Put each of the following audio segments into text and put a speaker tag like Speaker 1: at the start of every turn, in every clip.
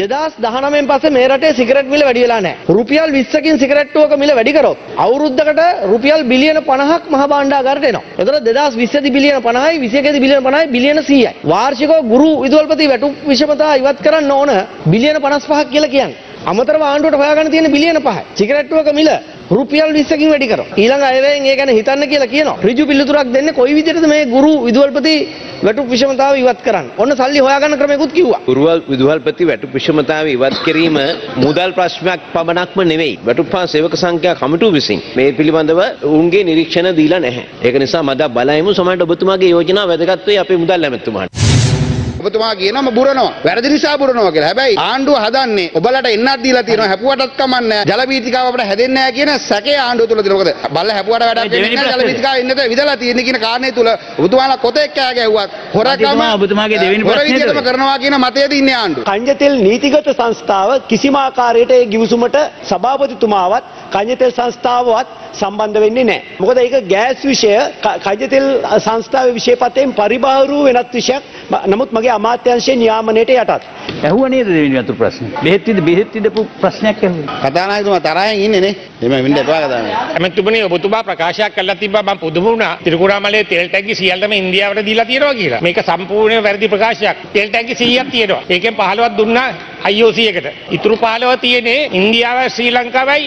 Speaker 1: දෙදස් දහනමෙන් පස්සේ මේ රටේ සිගරට් මිල වැඩි වෙලා නැහැ. රුපියල් 20කින් සිගරට්ටුවක මිල වැඩි කරොත් අවුරුද්දකට රුපියල් බිලියන 50ක් මහ භාණ්ඩාගාරයට එනවා. එතකොට 2020 දී බිලියන 50යි 21 දී බිලියන 50යි බිලියන 100යි. වාර්ෂිකව ගුරු විදුහල්පති වැටුප් විෂමතා ඉවත් කරන්න ඕන බිලියන 55ක් කියලා කියන්නේ. අමතරව ආණ්ඩුවට හොයාගන්න තියෙන බිලියන 5යි. සිගරට්ටුවක මිල රුපියල් 20කින් වැඩි කරනවා. ඊළඟ අයවැයෙන් ඒ ගැන හිතන්න කියලා කියනවා. ඍජු පිළිතුරක් දෙන්නේ කොයි විදිහටද මේ ගුරු විදුහල්පති වැටුප් විෂමතාව ඉවත් කරන්න. ඔන්න සල්ලි හොයාගන්න ක්‍රමයකුත් කිව්වා.
Speaker 2: උරුවල් විදුහල්පති වැටු විෂමතාව ඉවත් කිරීම මුදල් ප්‍රශ්නයක් පමණක්ම නෙවෙයි. වැටුප් හා සේවක සංඛ්‍යා කමිටුව විසින් මේ පිළිබඳව ඔවුන්ගේ නිරීක්ෂණ දීලා නැහැ. ඒක නිසා මද බලයිමු සමහරට ඔබතුමාගේ යෝජනා වැදගත් වෙයි අපේ මුදල් ඇමතුමාට.
Speaker 3: ඔබතුමා කියනම බුරනවා වැරදි නිසා බුරනවා කියලා. හැබැයි ආණ්ඩුව හදන්නේ ඔබලට එන්නත් දීලා තියෙනවා හැපුවටත් කමන්නේ ජල බීතිකාව අපිට හැදෙන්නේ නැහැ කියන සැකේ ආණ්ඩුව තුල තියෙනවා. මොකද බල්ල හැපුවට වැඩක් වෙන්නේ නැහැ ජල බීතිකාව ඉන්නත විදලා තියෙන කියන කාරණේ තුල ඔබතුමාලා කොතෙක් කෑ ගැහුවත් හොරකම
Speaker 4: ඔබතුමාගේ දෙවෙනි?
Speaker 3: විදියටම කරනවා කියන මතයේද ඉන්නේ ආණ්ඩුව.
Speaker 1: කංජතෙල් නීතිගත සංස්ථාව කිසිම ආකාරයට ඒ ගිවිසුමට සභාපතිතුමාවත් කංජතෙල් සංස්ථාවවත් සම්බන්ධ වෙන්නේ නැහැ. මොකද ඒක ගෑස් විෂය කංජතෙල් සංස්ථාවේ විෂයපතෙන් පරිබාහිර වූ වෙනත් විෂයක්. නමුත් මගේ අමාත්‍යාංශයේ නියාමනයට යටත්.
Speaker 4: ඇහුව නේද දෙවෙනි වතුර ප්‍රශ්නේ? බෙහෙත් විද බෙහෙත් විදපු ප්‍රශ්නයක් ඇහුවේ.
Speaker 3: කතානායකතුමා තරහෙන් ඉන්නේ නේ. එමෙ වෙන්න එපා කතානායක.
Speaker 5: ඇමතුමනි ඔබතුමා ප්‍රකාශයක් කළා තිබ්බා මම පුදුම වුණා තිරිකුරාමලේ තෙල් ටැංකි සියල්ලම ඉන්දියාවට දීලා තියෙනවා කියලා. මේක සම්පූර්ණ වැරදි ප්‍රකාශයක්. තෙල් ටැංකි 100ක් තියෙනවා. ඒකෙන් 15ක් දුන්නා IOC එකට. ඉතුරු 15 තියෙන්නේ ඉන්දියාව ශ්‍රී ලංකාවයි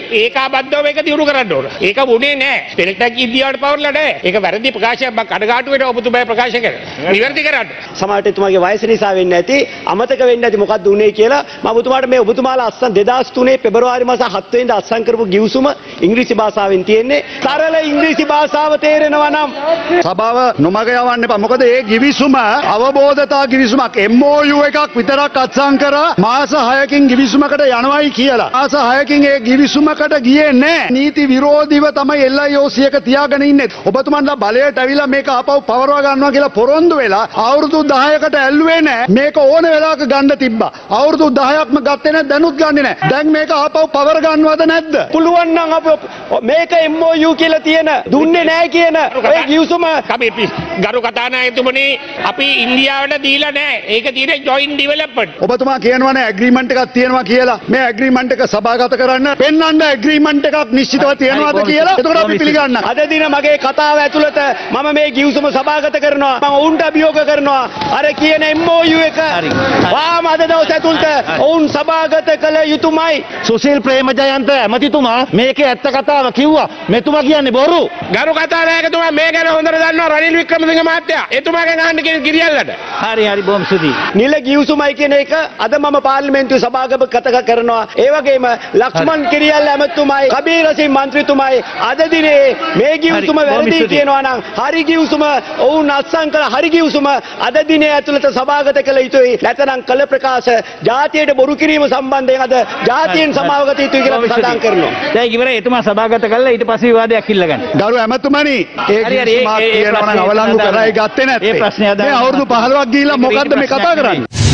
Speaker 5: ඒකාබද්ධව මේක දියුණු කරන්න ඕන. ඒක වුණේ නැහැ. තෙල් ටැංකි ඉන්දියාවට පවර්ලා නැහැ. ඒක වැරදි ප්‍රකාශයක් මම කඩගාටු වෙනවා ඔබතුමා ප්‍රකාශ කරා. නිවැරදි කරන්න.
Speaker 1: සමහරට එතුමාගේ වයස නිසා වෙන්න ඇති අමතක වෙන්න ඇති මොකක්ද උනේ කියලා මම ඔබතුමාට මේ ඔබතුමාලා අස්සන් 2003 පෙබරවාරි මාස 7 වෙනිදා අස්සන් කරපු ගිවිසුම ඉංග්‍රීසි භාෂාවෙන් තියෙන්නේ සරල ඉංග්‍රීසි භාෂාව තේරෙනවා නම්
Speaker 6: සභාව නොමග යවන්න එපා. මොකද ඒ ගිවිසුම අවබෝධතා ගිවිසුමක් MOU එකක් විතරක් අත්සන් කර මාස 6කින් ගිවිසුමකට යනවයි කියලා. මාස 6කින් ඒ ගිවිසුමකට ගියේ නැහැ. නීති විරෝධීව තමයි LIOC එක තියාගෙන ඉන්නේ. ඔබතුමන්ලා බලයට ඇවිල්ලා මේක ආපහු පවරවා ගන්නවා කියලා පොරොන්දු වෙලා අවුරුදු 10කට ඇල්ලුවේ නැහැ. මේක ඕන වෙලාවක ගන්න තිබ්බා. අවුරුදු 10ක්ම ගත්තේ නැහැ දැනුත් ගන්නෙ නැහැ. දැන් මේක ආපහු පවර ගන්නවද නැද්ද?
Speaker 1: පුළුවන් නම් අප මේක MOU කියලා තියෙන දුන්නේ නැහැ කියන ඔය ගිවිසුම
Speaker 5: කමේ පිස් ගරු කතානායකතුමනි අපි ඉන්දියාවට දීලා නැහැ. ඒක තියෙන්නේ ජොයින්ට් ඩිවෙලොප්මන්ට්.
Speaker 6: ඔබතුමා කියනවනේ ඇග්‍රීමන්ට් එකක් තියෙනවා කියලා. මේ ඇග්‍රීමන්ට් එක සභාගත කරන්න පෙන්වන්න ඇග්‍රීමන්ට් එකක් නිශ්චිතව තියෙනවද කියලා. එතකොට අපි පිළිගන්නවා.
Speaker 1: අද දින මගේ කතාව ඇතුළත මම මේ ගිවිසුම සභාගත කරනවා මම ඔවුන්ට අභියෝග කරනවා අර කියන MOU එක. වාම අද දවස් ඇතුළත ඔවුන් සභාගත කළ යුතුමයි
Speaker 4: සුසිල් ප්‍රේමජයන්ත ඇමතිතුමා මේකේ ඇත්ත කතාව කිව්වා. මෙතුමා කියන්නේ බොරු.
Speaker 5: ගරු කතානායකතුමා මේ ගැන හොඳට දන්නවා රනිල් වික්‍රමසිංහ මහත්තයා. එතුමාගෙන් අහන්න කියන කිරියල්ලට.
Speaker 4: හරි හරි බොහොම ස්තුතියි.
Speaker 1: නිල ගිවිසුමයි කියන එක අද මම පාර්ලිමේන්තුවේ සභාගත කරනවා ඒ වගේම ලක්ෂ්මන් කිරියල්ල ඇමතුමයි කබීර සිං මන්ත්‍රීතුමයි. අද දිනේ මේ ගිවිසුම වැරදි. කියනවා නම් හරි ගිවිසුම ඔවුන් අත්සන් කළ හරි ගිවිසුම අද දිනේ ඇතුළත සභාගත කළ යුතුයි. නැත්නම් කළ ප්‍රකාශ ජාතියට බොරු කිරීම සම්බන්ධයෙන් අද ජාතියෙන් සමාවගත යුතුයි කියලා අපි සඳහන් කරනවා.
Speaker 4: දැන් ඉවරයි. එතුමා සභාගත කළා. ඊට පස්සේ විවාදයක් ඉල්ලගන්න.
Speaker 6: ගරු ඇමතුමනි ඒ
Speaker 4: ඒ
Speaker 6: කියනවා නම් අවලංගු කරයි ගත්තේ නැත්තේ. මේ අවුරුදු 15ක් ගිහිල්ලා මොකද්ද මේ කතා කරන්නේ?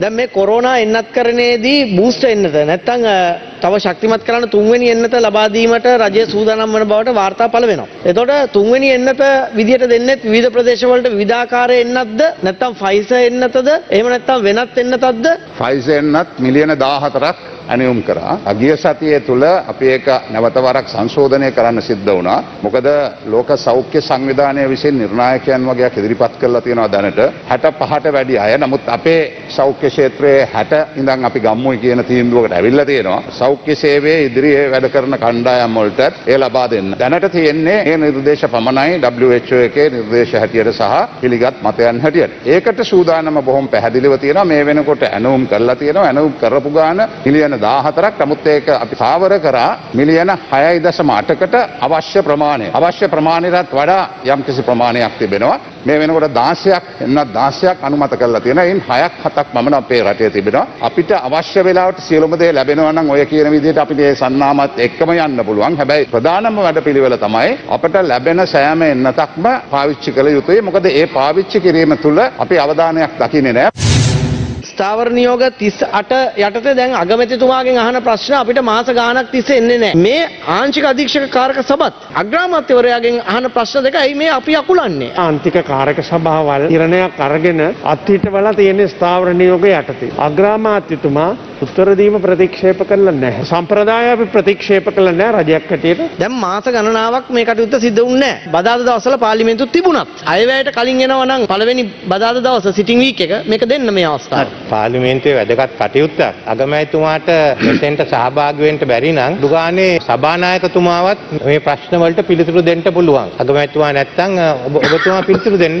Speaker 1: දැන් මේ කොරෝනා එන්නත් කරණයේදී බූස්ටර් එන්නත නැත්නම් අ, තව ශක්තිමත් කරන්න තුන්වෙනි එන්නත ලබා දීමට රජය සූදානම් වන බවට වාර්තා පළ වෙනවා. එතකොට තුන්වෙනි එන්නත විදියට දෙන්නෙත් විවිධ ප්‍රදේශවලට විවිධාකාර එන්නත්ද නැත්නම් ෆයිසර් එන්නතද එහෙම නැත්නම් වෙනත් එන්නතක්ද
Speaker 7: ෆයිසෙන්නත් මිලියන 14ක් ඇනියුම් කරා. අගිය සතියේ තුල අපි ඒක නැවත වරක් සංශෝධනය කරන්න සිද්ධ වුණා. මොකද ලෝක සෞඛ්‍ය සංවිධානය විසින් නිර්ණායකයන් වගේක් ඉදිරිපත් කරලා තියෙනවා දැනට 65ට වැඩි අය. නමුත් අපේ සෞඛ්‍ය ක්ෂේත්‍රයේ 60 ඉඳන් අපි ගම්මුයි කියන තීන්දුවකට ඇවිල්ලා තියෙනවා. සෞඛ්‍ය සේවයේ ඉදිරියේ වැඩ කරන කණ්ඩායම් වලට ඒ ලබා දෙන්න. දැනට තියෙන්නේ මේ නිර්දේශ පමණයි WHO එකේ නිර්දේශ හැටියට සහ පිළිගත් මතයන් හැටියට. ඒකට සූදානම බොහොම පැහැදිලිව තියෙනවා. මේ වෙනකොට ඇනවුම් කරලා තියෙනවා. ඇනවුම් කරපු ගාන මිලියන 14ක්. නමුත් ඒක අපි සාවර කරා මිලියන 6.8කට අවශ්‍ය ප්‍රමාණය. අවශ්‍ය ප්‍රමාණයටත් වඩා යම්කිසි ප්‍රමාණයක් තිබෙනවා. මේ වෙනකොට 16ක් එන්නත් 16ක් අනුමත කරලා තියෙනවා. එයින් 6ක් 7ක් පමණ අපේ රටේ තිබෙනවා. අපිට අවශ්‍ය වෙලාවට සියලුම දේ ලැබෙනවා නම් ඔය කියන විදිහට අපිට ඒ සන්නාමත් එක්කම යන්න පුළුවන්. හැබැයි ප්‍රධානම වැඩපිළිවෙල තමයි අපට ලැබෙන සෑම එන්නතක්ම පාවිච්චි කළ යුතුයි. මොකද ඒ පාවිච්චි කිරීම තුළ අපි අවධානයක් දකින්නේ නැහැ.
Speaker 1: ස්ථාවර නියෝග 38 යටතේ දැන් අගමැතිතුමාගෙන් අහන ප්‍රශ්න අපිට මාස ගාණක් තිස්සේ එන්නේ නැහැ. මේ ආංශික අධීක්ෂක කාරක සභත් අග්‍රාමාත්‍යවරයාගෙන් අහන ප්‍රශ්න දෙක ඇයි මේ අපි අකුලන්නේ?
Speaker 8: ආන්තික කාරක සභාවල් ඉරණයක් අරගෙන අත්හිටවල තියෙන ස්ථාවර නියෝග යටතේ. අග්‍රාමාත්‍යතුමා උත්තර දීම ප්‍රතික්ෂේප කළා නැහැ. සම්ප්‍රදාය අපි ප්‍රතික්ෂේප කළා නැහැ රජයක් හැටියට.
Speaker 1: දැන් මාස ගණනාවක් මේ කටයුත්ත සිද්ධ වුණේ නැහැ. බදාදා දවස්වල පාර්ලිමේන්තුව තිබුණත් අයවැයට කලින් එනවා නම් පළවෙනි බදාදා දවස සිටින් වීක් එක මේක දෙන්න මේ අවස්ථාව.
Speaker 9: පාර්ලිමේන්තුවේ වැදගත් කටයුත්තක් අගමැතිතුමාට මෙතෙන්ට සහභාගී වෙන්න බැරි නම් දුගානේ සභානායකතුමාවත් මේ ප්‍රශ්න වලට පිළිතුරු දෙන්න පුළුවන්. අගමැතිතුමා නැත්තම් ඔබ ඔබතුමා පිළිතුරු දෙන්න.